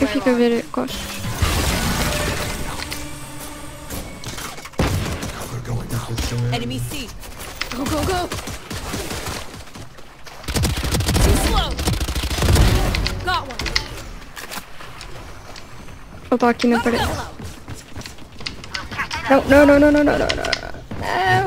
Eu fico a ver costas. Enemy C. Go, go, go. Too slow. Got one. Eu tô aqui na parede. Não, não, não, não, não, não, não, não. Não.